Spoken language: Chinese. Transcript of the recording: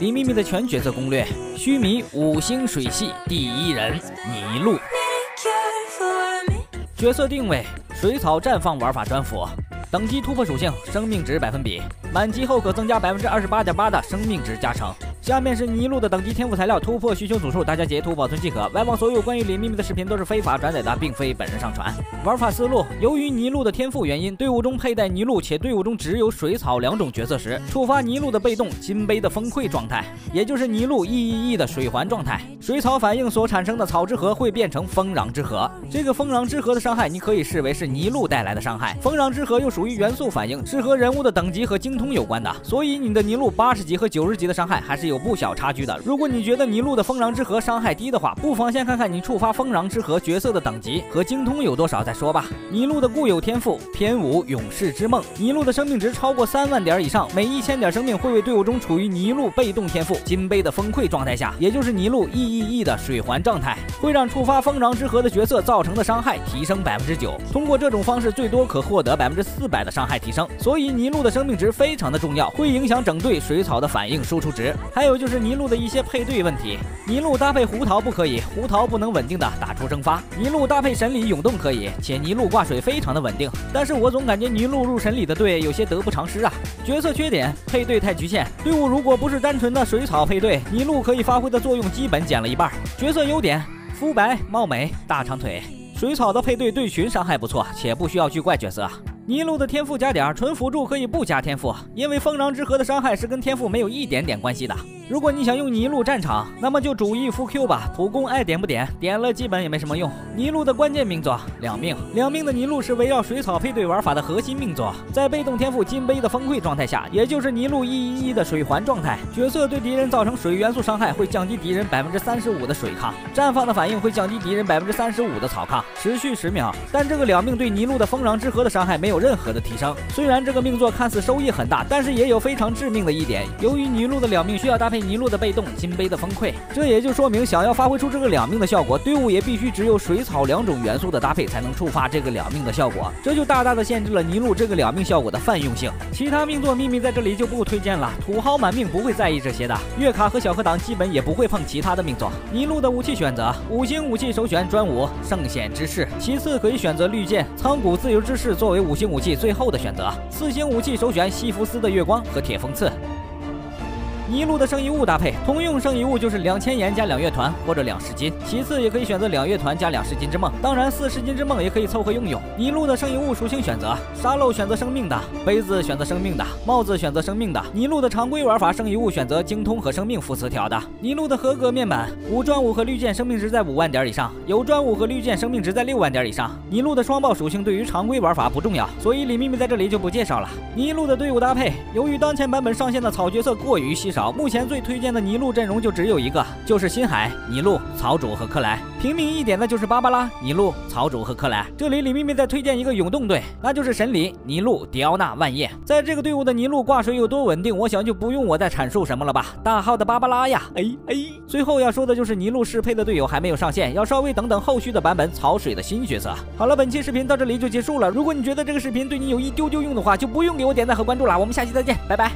李秘密的全角色攻略，须弥五星水系第一人尼禄。角色定位：水草绽放玩法专辅。等级突破属性，生命值百分比，满级后可增加百分之二十八点八的生命值加成。下面是尼禄的等级天赋材料突破需求组数，大家截图保存即可。外网所有关于李秘密的视频都是非法转载的，并非本人上传。玩法思路：由于尼禄的天赋原因，队伍中佩戴尼禄且队伍中只有水草两种角色时，触发尼禄的被动金杯的崩溃状态，也就是尼禄 E E E 的水环状态，水草反应所产生的草之核会变成风壤之核。这个风壤之核的伤害，你可以视为是尼禄带来的伤害。风壤之核又属于元素反应，是和人物的等级和精通有关的，所以你的尼禄八十级和九十级的伤害还是有。有不小差距的。如果你觉得尼禄的风狼之核伤害低的话，不妨先看看你触发风狼之核角色的等级和精通有多少再说吧。尼禄的固有天赋偏五勇士之梦，尼禄的生命值超过三万点以上，每一千点生命会为队伍中处于尼禄被动天赋金杯的崩溃状态下，也就是尼禄 E E E 的水环状态，会让触发风狼之核的角色造成的伤害提升百分之九。通过这种方式，最多可获得百分之四百的伤害提升。所以尼禄的生命值非常的重要，会影响整队水草的反应输出值。还还有就是尼禄的一些配对问题，尼禄搭配胡桃不可以，胡桃不能稳定的打出蒸发。尼禄搭配神里涌动可以，且尼禄挂水非常的稳定。但是我总感觉尼禄入神里的队有些得不偿失啊。角色缺点，配对太局限。队伍如果不是单纯的水草配对，尼禄可以发挥的作用基本减了一半。角色优点，肤白貌美，大长腿。水草的配对对群伤害不错，且不需要去怪角色。尼禄的天赋加点，纯辅助可以不加天赋，因为风狼之核的伤害是跟天赋没有一点点关系的。如果你想用泥路战场，那么就主 E 副 Q 吧，普攻爱点不点，点了基本也没什么用。泥路的关键命座两命，两命的泥路是围绕水草配对玩法的核心命座，在被动天赋金杯的崩溃状态下，也就是泥路一一一的水环状态，角色对敌人造成水元素伤害会降低敌人百分之三十五的水抗，绽放的反应会降低敌人百分之三十五的草抗，持续十秒。但这个两命对尼路的风壤之河的伤害没有任何的提升。虽然这个命座看似收益很大，但是也有非常致命的一点，由于尼路的两命需要搭配。尼禄的被动金杯的崩溃，这也就说明想要发挥出这个两命的效果，队伍也必须只有水草两种元素的搭配才能触发这个两命的效果，这就大大的限制了尼禄这个两命效果的泛用性。其他命座秘密在这里就不推荐了，土豪满命不会在意这些的，月卡和小核党基本也不会碰其他的命座。尼禄的武器选择，五星武器首选专武圣显之士，其次可以选择绿剑苍古自由之士作为五星武器最后的选择，四星武器首选西弗斯的月光和铁锋刺。尼禄的圣遗物搭配，通用圣遗物就是两千岩加两乐团或者两十金，其次也可以选择两乐团加两十金之梦，当然四十金之梦也可以凑合用用。尼禄的圣遗物属性选择：沙漏选择生命的，杯子选择生命的，帽子选择生命的。尼禄的常规玩法圣遗物选择精通和生命副词条的。尼禄的合格面板，无专武和绿箭生命值在五万点以上，有专武和绿箭生命值在六万点以上。尼禄的双爆属性对于常规玩法不重要，所以李秘密在这里就不介绍了。尼禄的队伍搭配，由于当前版本上线的草角色过于稀。少，目前最推荐的尼禄阵容就只有一个，就是新海、尼禄、草主和克莱。平民一点的就是芭芭拉、尼禄、草主和克莱。这里李秘密再推荐一个涌动队，那就是神里、尼禄、迪奥娜、万叶。在这个队伍的尼禄挂水有多稳定，我想就不用我再阐述什么了吧。大号的芭芭拉呀，哎哎。最后要说的就是尼禄适配的队友还没有上线，要稍微等等后续的版本草水的新角色。好了，本期视频到这里就结束了。如果你觉得这个视频对你有一丢丢用的话，就不用给我点赞和关注了。我们下期再见，拜拜。